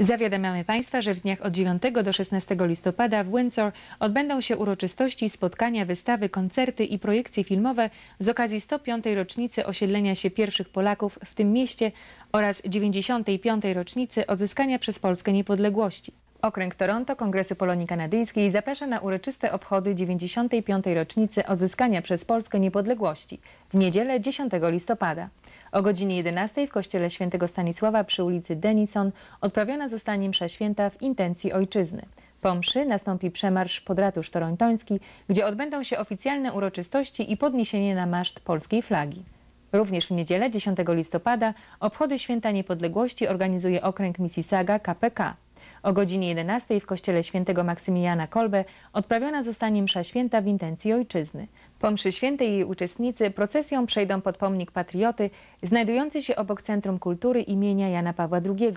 Zawiadamiamy Państwa, że w dniach od 9 do 16 listopada w Windsor odbędą się uroczystości, spotkania, wystawy, koncerty i projekcje filmowe z okazji 105. rocznicy osiedlenia się pierwszych Polaków w tym mieście oraz 95. rocznicy odzyskania przez Polskę niepodległości. Okręg Toronto Kongresu Polonii Kanadyjskiej zaprasza na uroczyste obchody 95. rocznicy odzyskania przez Polskę niepodległości w niedzielę 10 listopada. O godzinie 11 w kościele świętego Stanisława przy ulicy Denison odprawiona zostanie msza święta w intencji ojczyzny. Po mszy nastąpi przemarsz pod ratusz torontoński, gdzie odbędą się oficjalne uroczystości i podniesienie na maszt polskiej flagi. Również w niedzielę 10 listopada obchody Święta Niepodległości organizuje okręg Mississauga KPK. O godzinie 11 w kościele świętego Maksymiliana Kolbe odprawiona zostanie msza święta w intencji ojczyzny. Po mszy świętej jej uczestnicy procesją przejdą pod pomnik patrioty znajdujący się obok Centrum Kultury imienia Jana Pawła II,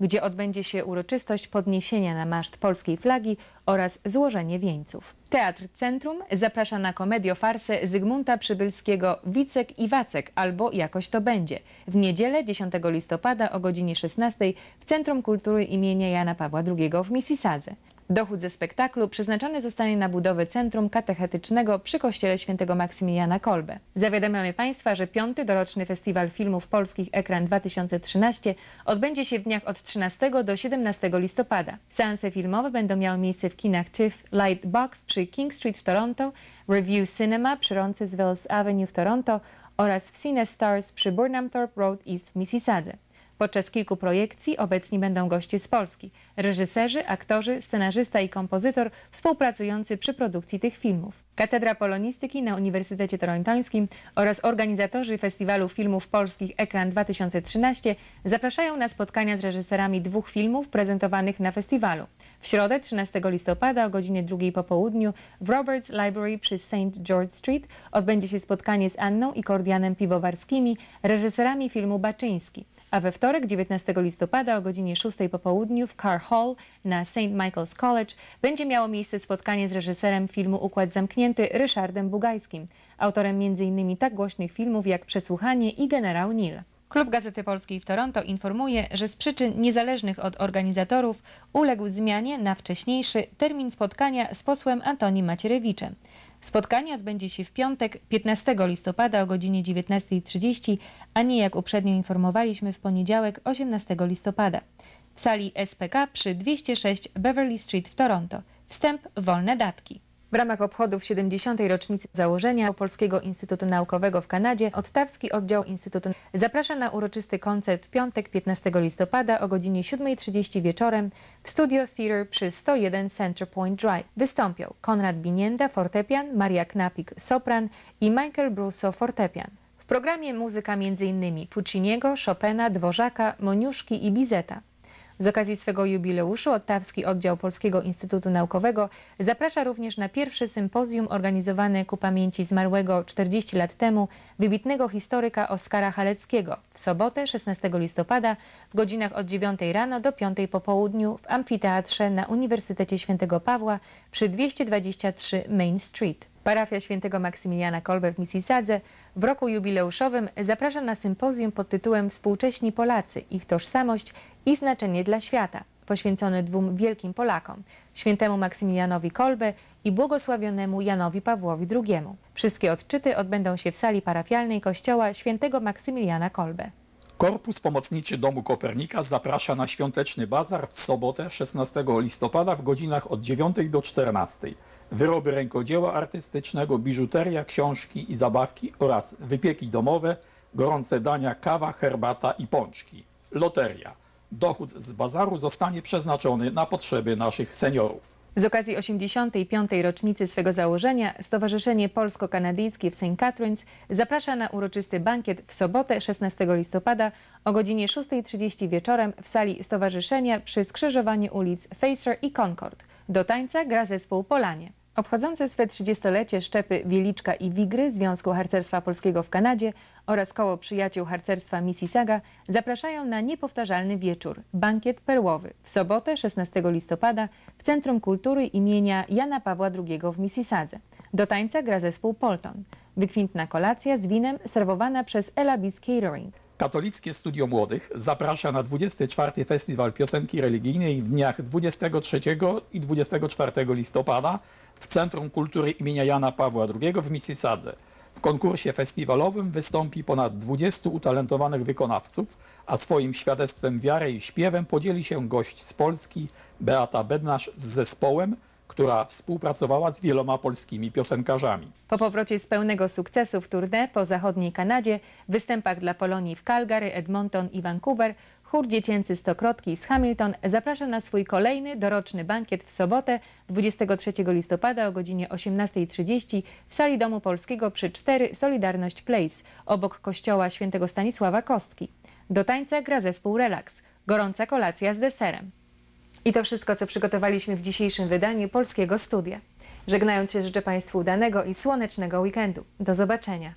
gdzie odbędzie się uroczystość podniesienia na maszt polskiej flagi oraz złożenie wieńców. Teatr Centrum zaprasza na komediofarsę Zygmunta Przybylskiego Wicek i Wacek albo Jakoś to będzie w niedzielę 10 listopada o godzinie 16 w Centrum Kultury imienia Jana Pawła II w Mississadze. Dochód ze spektaklu przeznaczony zostanie na budowę Centrum Katechetycznego przy Kościele Świętego Maksymiliana Kolbe. Zawiadamiamy Państwa, że piąty doroczny Festiwal Filmów Polskich Ekran 2013 odbędzie się w dniach od 13 do 17 listopada. Seanse filmowe będą miały miejsce w kinach TIFF Light Box przy King Street w Toronto, Review Cinema przy Roncesvalles Avenue w Toronto oraz w Cine Stars przy Burnham Thorpe Road East w Mississadze. Podczas kilku projekcji obecni będą goście z Polski, reżyserzy, aktorzy, scenarzysta i kompozytor współpracujący przy produkcji tych filmów. Katedra Polonistyki na Uniwersytecie Torontońskim oraz organizatorzy Festiwalu Filmów Polskich Ekran 2013 zapraszają na spotkania z reżyserami dwóch filmów prezentowanych na festiwalu. W środę 13 listopada o godzinie 2 po południu w Roberts Library przy St. George Street odbędzie się spotkanie z Anną i Kordianem Piwowarskimi, reżyserami filmu Baczyński a we wtorek 19 listopada o godzinie 6 po południu w Carr Hall na St. Michael's College będzie miało miejsce spotkanie z reżyserem filmu Układ Zamknięty Ryszardem Bugajskim, autorem m.in. tak głośnych filmów jak Przesłuchanie i Generał Nil. Klub Gazety Polskiej w Toronto informuje, że z przyczyn niezależnych od organizatorów uległ zmianie na wcześniejszy termin spotkania z posłem Antonim Macierewiczem. Spotkanie odbędzie się w piątek 15 listopada o godzinie 19.30, a nie jak uprzednio informowaliśmy w poniedziałek 18 listopada w sali SPK przy 206 Beverly Street w Toronto. Wstęp wolne datki. W ramach obchodów 70. rocznicy założenia Polskiego Instytutu Naukowego w Kanadzie Ottawski Oddział Instytutu zaprasza na uroczysty koncert w piątek 15 listopada o godzinie 7.30 wieczorem w Studio Theatre przy 101 Center Point Drive. Wystąpią Konrad Binienda fortepian, Maria Knapik sopran i Michael Brusso fortepian. W programie muzyka m.in. Pucciniego, Chopina, Dworzaka, Moniuszki i Bizeta. Z okazji swego jubileuszu Ottawski Oddział Polskiego Instytutu Naukowego zaprasza również na pierwszy sympozjum organizowany ku pamięci zmarłego 40 lat temu wybitnego historyka Oskara Haleckiego w sobotę 16 listopada w godzinach od 9 rano do 5 po południu w amfiteatrze na Uniwersytecie Świętego Pawła przy 223 Main Street. Parafia świętego Maksymiliana Kolbe w Mississadze w roku jubileuszowym zaprasza na sympozjum pod tytułem Współcześni Polacy, ich tożsamość i znaczenie dla świata, poświęcony dwóm wielkim Polakom, świętemu Maksymilianowi Kolbe i błogosławionemu Janowi Pawłowi II. Wszystkie odczyty odbędą się w sali parafialnej kościoła świętego Maksymiliana Kolbe. Korpus Pomocniczy Domu Kopernika zaprasza na świąteczny bazar w sobotę 16 listopada w godzinach od 9 do 14. Wyroby rękodzieła artystycznego, biżuteria, książki i zabawki oraz wypieki domowe, gorące dania, kawa, herbata i pączki. Loteria. Dochód z bazaru zostanie przeznaczony na potrzeby naszych seniorów. Z okazji 85. rocznicy swego założenia Stowarzyszenie Polsko-Kanadyjskie w St. Catharines zaprasza na uroczysty bankiet w sobotę 16 listopada o godzinie 6.30 wieczorem w sali Stowarzyszenia przy skrzyżowaniu ulic Facer i Concord. Do tańca gra zespół Polanie. Obchodzące swe 30-lecie szczepy Wieliczka i Wigry Związku Harcerstwa Polskiego w Kanadzie oraz Koło Przyjaciół Harcerstwa Mississauga zapraszają na niepowtarzalny wieczór, bankiet perłowy w sobotę 16 listopada w Centrum Kultury imienia Jana Pawła II w Mississadze. Do tańca gra zespół Polton. Wykwintna kolacja z winem serwowana przez Ella Catering. Katolickie Studio Młodych zaprasza na 24. Festiwal Piosenki Religijnej w dniach 23 i 24 listopada w Centrum Kultury imienia Jana Pawła II w Mississadze. W konkursie festiwalowym wystąpi ponad 20 utalentowanych wykonawców, a swoim świadectwem wiary i śpiewem podzieli się gość z Polski Beata Bednarz z zespołem, która współpracowała z wieloma polskimi piosenkarzami. Po powrocie z pełnego sukcesu w tournée po zachodniej Kanadzie, występach dla Polonii w Calgary, Edmonton i Vancouver, chór dziecięcy Stokrotki z Hamilton zaprasza na swój kolejny doroczny bankiet w sobotę 23 listopada o godzinie 18.30 w sali Domu Polskiego przy 4 Solidarność Place obok kościoła świętego Stanisława Kostki. Do tańca gra zespół Relax. Gorąca kolacja z deserem. I to wszystko, co przygotowaliśmy w dzisiejszym wydaniu Polskiego Studia. Żegnając się życzę Państwu udanego i słonecznego weekendu. Do zobaczenia.